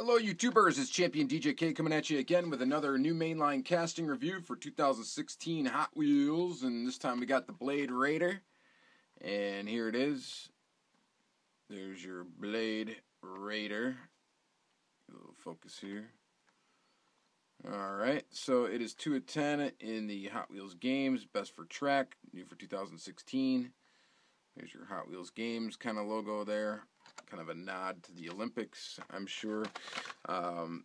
Hello, YouTubers. It's Champion DJK coming at you again with another new mainline casting review for 2016 Hot Wheels. And this time we got the Blade Raider. And here it is. There's your Blade Raider. A little focus here. Alright, so it is 2 of 10 in the Hot Wheels games. Best for track, new for 2016. There's your Hot Wheels games kind of logo there kind of a nod to the Olympics, I'm sure. Um,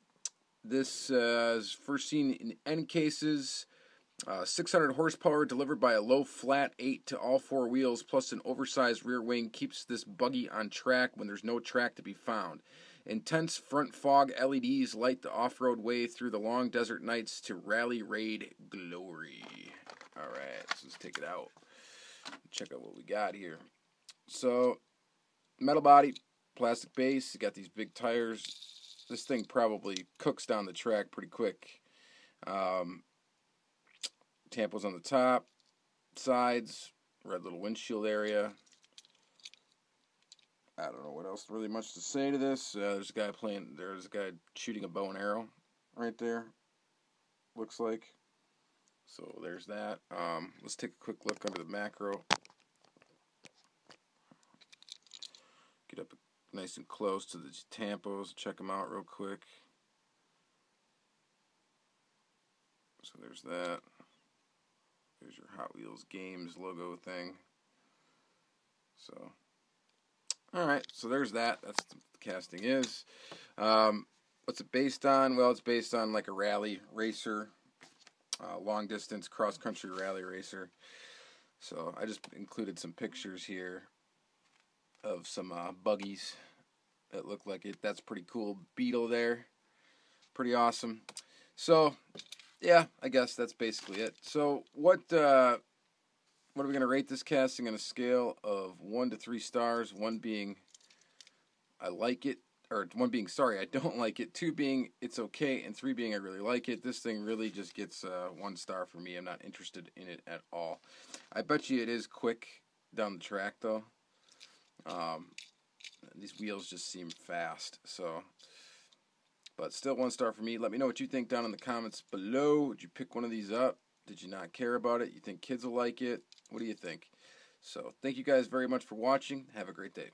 this uh, is first seen in end cases. Uh, 600 horsepower delivered by a low flat 8 to all four wheels plus an oversized rear wing keeps this buggy on track when there's no track to be found. Intense front fog LEDs light the off road way through the long desert nights to rally raid glory. Alright, so let's take it out. Check out what we got here. So, metal body, plastic base. You got these big tires. This thing probably cooks down the track pretty quick. Um, tampos on the top, sides, red little windshield area. I don't know what else really much to say to this. Uh, there's a guy playing. There's a guy shooting a bow and arrow right there. Looks like. So there's that. Um, let's take a quick look under the macro. Get up nice and close to the tampos. Check them out real quick. So there's that. There's your Hot Wheels Games logo thing. So, all right. So there's that. That's the casting is. Um, what's it based on? Well, it's based on like a rally racer, uh, long distance cross country rally racer. So I just included some pictures here of some uh, buggies that look like it. That's pretty cool. Beetle there. Pretty awesome. So, yeah, I guess that's basically it. So, what uh, what are we going to rate this casting on a scale of 1 to 3 stars? 1 being I like it, or 1 being sorry, I don't like it, 2 being it's okay, and 3 being I really like it. This thing really just gets uh, 1 star for me. I'm not interested in it at all. I bet you it is quick down the track, though. Um, these wheels just seem fast. So, but still one star for me. Let me know what you think down in the comments below. Would you pick one of these up? Did you not care about it? You think kids will like it? What do you think? So, thank you guys very much for watching. Have a great day.